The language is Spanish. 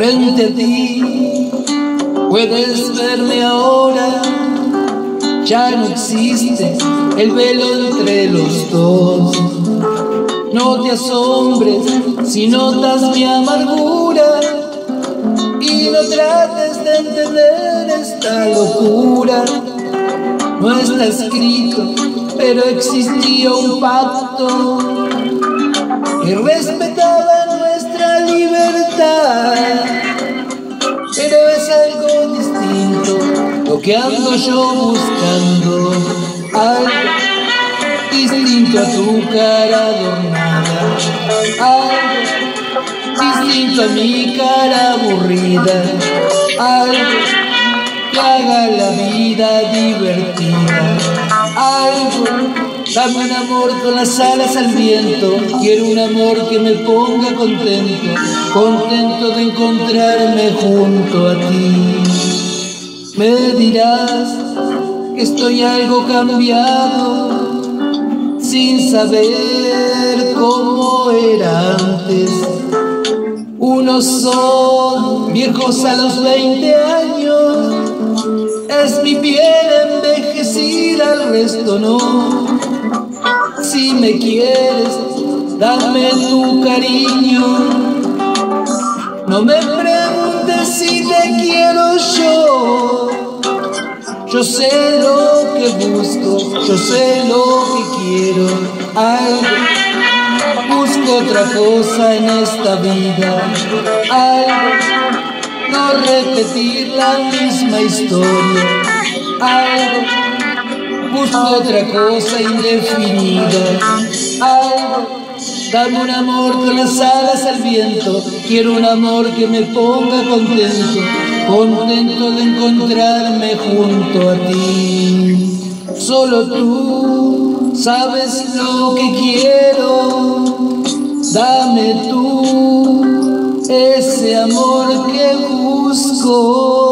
frente a ti. Puedes verme ahora, ya no existe el velo entre los dos. No te asombres si notas mi amargura y no trates de entender esta locura. No está escrito, pero existía un pacto que respetaba lo que ando yo buscando. Algo distinto a tu cara adornada. Algo distinto a mi cara aburrida. Algo que haga la vida divertida. Algo Dame un amor con las alas al viento, quiero un amor que me ponga contento, contento de encontrarme junto a ti. Me dirás que estoy algo cambiado, sin saber cómo era antes. Unos son viejos a los 20 años, es mi piel envejecida, el resto no si me quieres, dame tu cariño. No me preguntes si te quiero yo. Yo sé lo que busco, yo sé lo que quiero. Algo, busco otra cosa en esta vida. Algo, no repetir la misma historia. Algo, busco otra cosa indefinida. Algo, dame un amor con las alas al viento. Quiero un amor que me ponga contento, contento de encontrarme junto a ti. Solo tú sabes lo que quiero. Dame tú ese amor que busco.